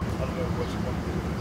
I don't know what you want to do.